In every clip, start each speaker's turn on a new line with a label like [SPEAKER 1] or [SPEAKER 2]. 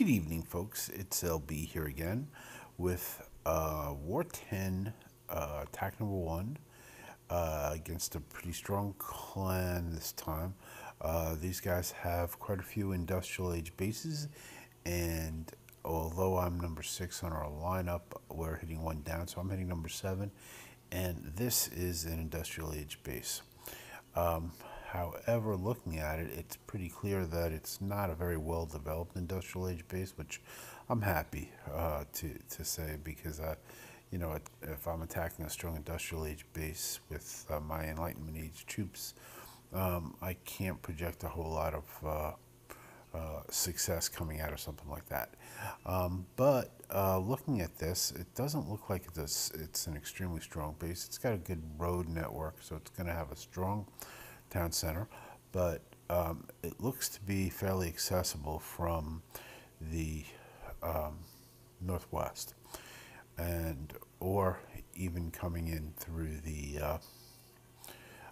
[SPEAKER 1] Good evening, folks. It's LB here again with uh, War 10, uh, attack number one, uh, against a pretty strong clan this time. Uh, these guys have quite a few industrial age bases, and although I'm number six on our lineup, we're hitting one down, so I'm hitting number seven, and this is an industrial age base. Um, However, looking at it, it's pretty clear that it's not a very well developed industrial age base, which I'm happy uh, to, to say because, uh, you know, if I'm attacking a strong industrial age base with uh, my Enlightenment age troops, um, I can't project a whole lot of uh, uh, success coming out of something like that. Um, but uh, looking at this, it doesn't look like it's, a, it's an extremely strong base. It's got a good road network, so it's going to have a strong town center, but um, it looks to be fairly accessible from the um, northwest. And or even coming in through the uh,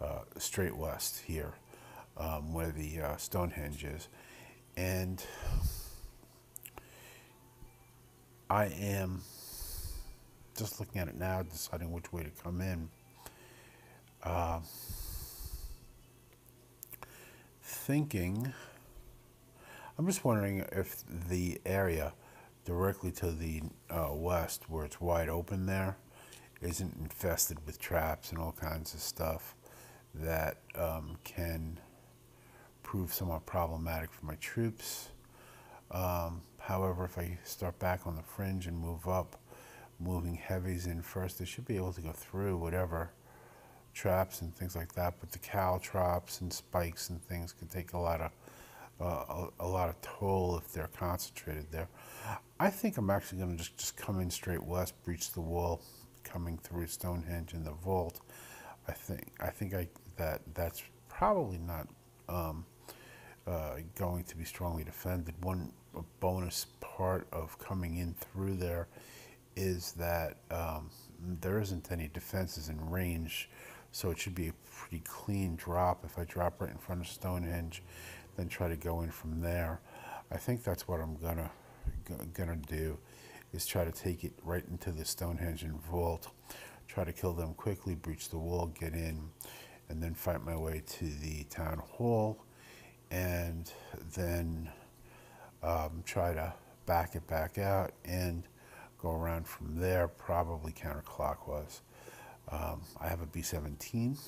[SPEAKER 1] uh, straight west here um, where the uh, Stonehenge is. And I am just looking at it now deciding which way to come in. Uh, thinking, I'm just wondering if the area directly to the uh, west, where it's wide open there, isn't infested with traps and all kinds of stuff that um, can prove somewhat problematic for my troops. Um, however, if I start back on the fringe and move up, moving heavies in first, they should be able to go through whatever traps and things like that, but the cow caltrops and spikes and things can take a lot of uh, a, a, lot of toll if they're concentrated there. I think I'm actually going to just, just come in straight west, breach the wall, coming through Stonehenge and the vault. I think I think I that that's probably not um, uh, going to be strongly defended. One bonus part of coming in through there is that um, there isn't any defenses in range so it should be a pretty clean drop if I drop right in front of Stonehenge, then try to go in from there. I think that's what I'm gonna gonna do, is try to take it right into the Stonehenge and vault, try to kill them quickly, breach the wall, get in, and then fight my way to the town hall, and then um, try to back it back out and go around from there, probably counterclockwise. Um, I have a B17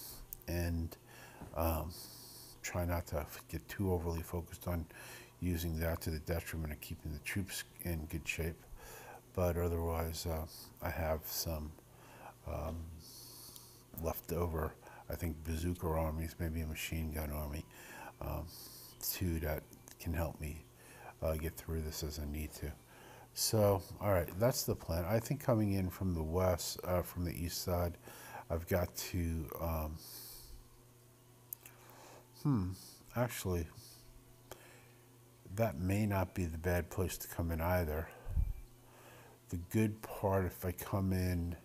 [SPEAKER 1] and um, try not to get too overly focused on using that to the detriment of keeping the troops in good shape. But otherwise, uh, I have some um, leftover, I think, bazooka armies, maybe a machine gun army, um, too, that can help me uh, get through this as I need to. So, all right, that's the plan. I think coming in from the west, uh, from the east side, I've got to, um, hmm, actually, that may not be the bad place to come in either. The good part, if I come in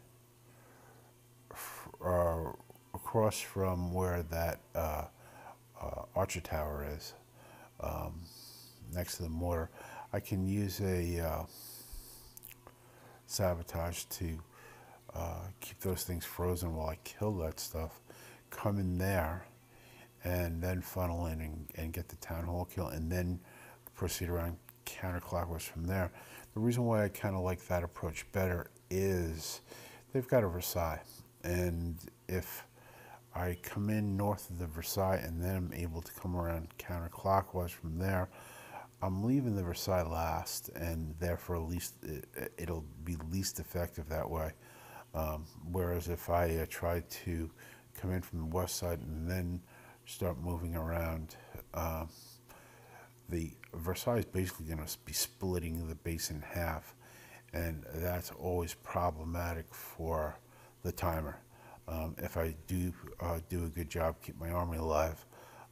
[SPEAKER 1] uh, across from where that uh, uh, Archer Tower is, um, next to the mortar, I can use a uh, sabotage to uh, keep those things frozen while I kill that stuff, come in there, and then funnel in and, and get the town hall kill, and then proceed around counterclockwise from there. The reason why I kind of like that approach better is they've got a Versailles, and if I come in north of the Versailles and then I'm able to come around counterclockwise from there, I'm leaving the Versailles last, and therefore at least it, will be least effective that way. Um, whereas if I uh, try to come in from the west side and then start moving around, uh, the Versailles is basically going to be splitting the base in half, and that's always problematic for the timer. Um, if I do uh, do a good job, keep my army alive,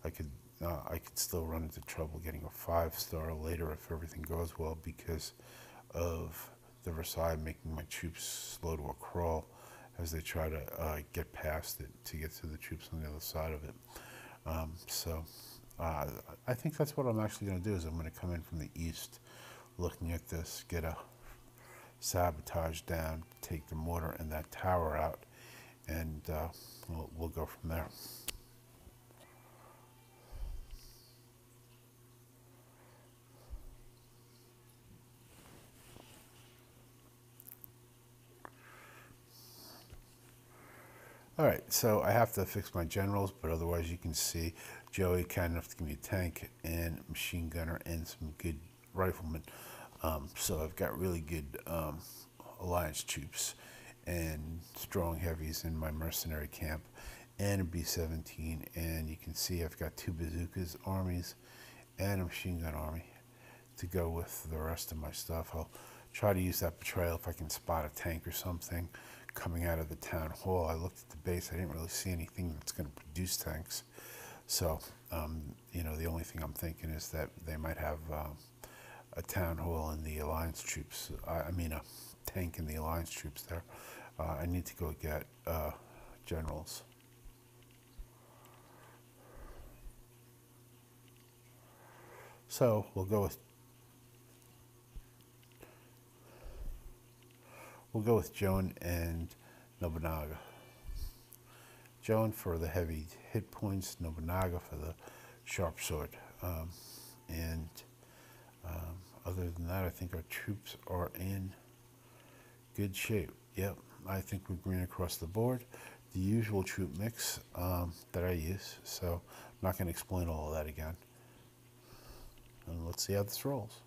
[SPEAKER 1] I could uh, I could still run into trouble getting a five star later if everything goes well because of the Versailles making my troops slow to a crawl as they try to uh, get past it to get to the troops on the other side of it. Um, so uh, I think that's what I'm actually going to do is I'm going to come in from the east looking at this, get a sabotage down, take the mortar and that tower out, and uh, we'll, we'll go from there. All right, so I have to fix my generals, but otherwise you can see Joey kind enough to give me a tank and machine gunner and some good riflemen. Um, so I've got really good um, alliance troops and strong heavies in my mercenary camp and a B-17 and you can see I've got two bazookas armies and a machine gun army to go with the rest of my stuff. I'll try to use that betrayal if I can spot a tank or something coming out of the town hall. I looked at the base, I didn't really see anything that's going to produce tanks. So, um, you know, the only thing I'm thinking is that they might have um, a town hall in the Alliance troops. I, I, mean, a tank in the Alliance troops there. Uh, I need to go get uh, generals. So we'll go with we'll go with Joan and Nobunaga. Joan for the heavy hit points, Nobunaga for the sharp sword. Um, and um, other than that, I think our troops are in good shape. Yep, I think we're green across the board. The usual troop mix um, that I use, so I'm not going to explain all of that again. And let's see how this rolls.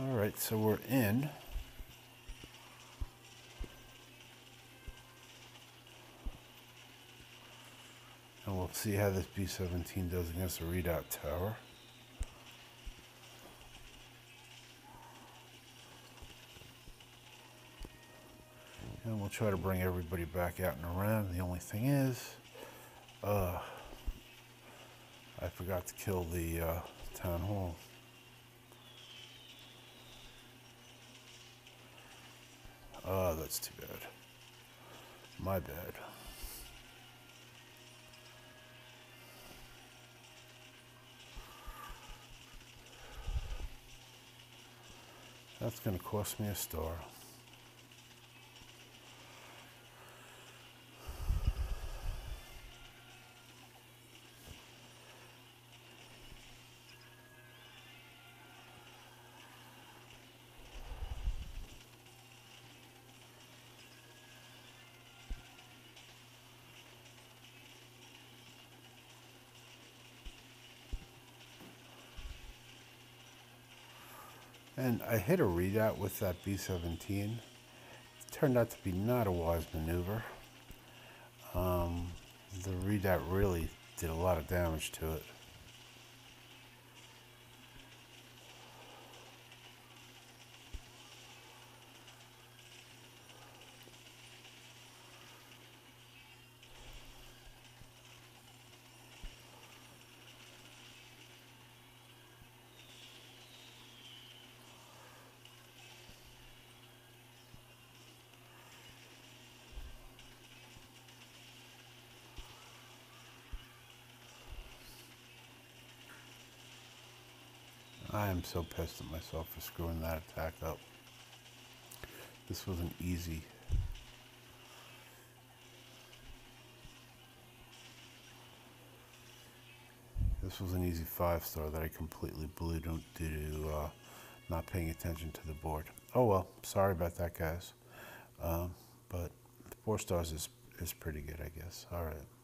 [SPEAKER 1] All right, so we're in. And we'll see how this B-17 does against the redoubt tower. And we'll try to bring everybody back out and around. The only thing is, uh, I forgot to kill the uh, town hall. Oh, that's too bad. My bad. That's going to cost me a star. And I hit a redoubt with that B-17. It turned out to be not a wise maneuver. Um, the redoubt really did a lot of damage to it. I am so pissed at myself for screwing that attack up. This wasn't easy. This was an easy five star that I completely blew due to uh, not paying attention to the board. Oh well, sorry about that, guys. Um, but four stars is, is pretty good, I guess. All right.